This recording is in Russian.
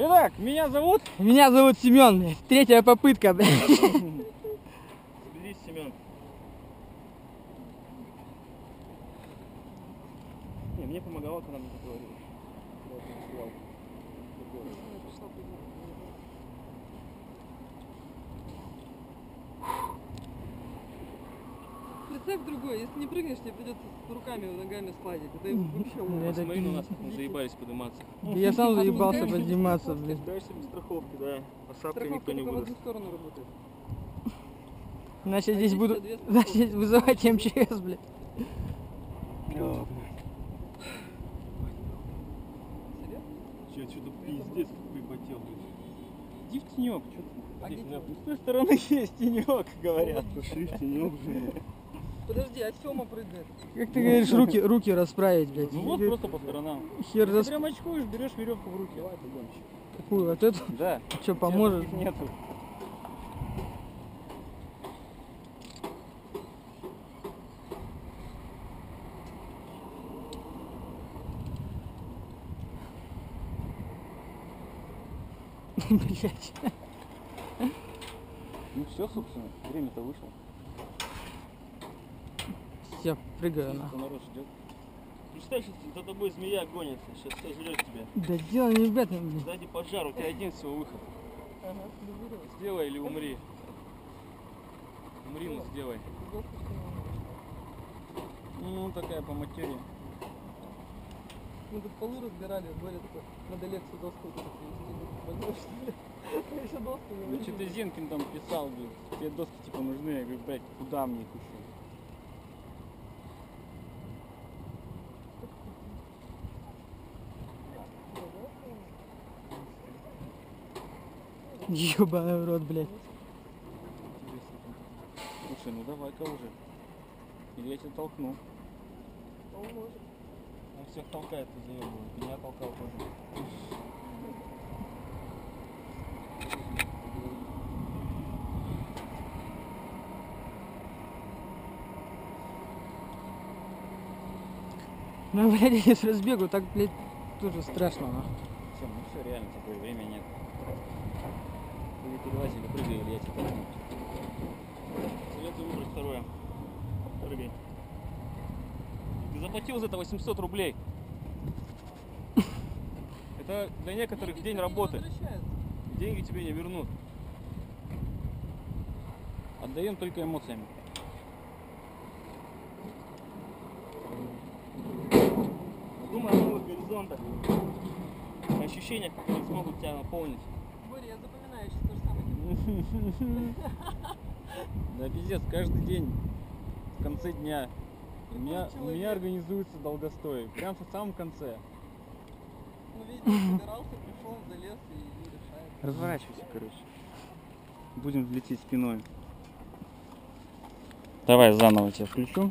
Итак, меня зовут... Меня зовут Семен. Третья попытка. Соберись, Семен. Не, мне помогало, когда мне говорили. Представь другое, если не прыгнешь, тебе придется руками и ногами складить. Это вообще. Это Посмотри на нас, пиздец. как мы заебались подниматься. Я сам заебался подниматься, блядь. Дальше без страховки, да. Посадка никто Страховка не выдаст. сторону работает. Значит, А здесь буду... Значит, вызывать МЧС, блядь. Серьезно? Че, что-то пиздец как припотел, блядь. Иди в тенек, что ты? А Здесь, где да, С той стороны есть тенек, говорят. Пошли в тенек же. Подожди, а Сёма прыгает. Как ты говоришь, руки, руки расправить, блядь. Ну вот просто по сторонам. Хер Ты прям очкуешь, берешь веревку в руки, давай пойдем. Какую? Вот эту? Да. Что, поможет? Нету. Блядь. Ну все, собственно, время-то вышло. Я прыгаю на. Представь, что за тобой змея гонится, сейчас сожрет тебя. Да дело не в этом. Сзади пожар, у тебя один всего выход. Сделай или умри. Умри, ну сделай. Ну, такая по материи. Мы тут полы разбирали, говорят, надо лекцию доску привезти. Еще доску не Ну, вывезла. что-то Зенкин там писал, говорит, тебе доски типа нужны. Я говорю, блядь, куда мне их еще? Ебаный рот, блядь. Слушай, ну давай-ка уже. Или я тебя толкну. Он может. Он всех толкает и заебывает. Меня толкал тоже. Ну, блядь, я с разбегу, так, блядь, тоже страшно, нахуй. Все, ну все, реально, такое время нет. Или перелазь, или прыгай, или я тебя толкну. Советую выбрать второе. Прыгай. Ты заплатил за это 800 рублей. Это для некоторых Деньги день не работы. Деньги тебе не вернут. Отдаем только эмоциями. Думай о новых горизонтах. О ощущениях, которые смогут тебя наполнить. Боря, я запоминаю сейчас то же самое. Да пиздец, каждый день в конце дня у меня, у меня организуется долгостой. Прям в самом конце. Ну, видимо, собирался, пришел, залез и, и решает. Разворачивайся, короче. Будем лететь спиной. Давай заново тебя включу.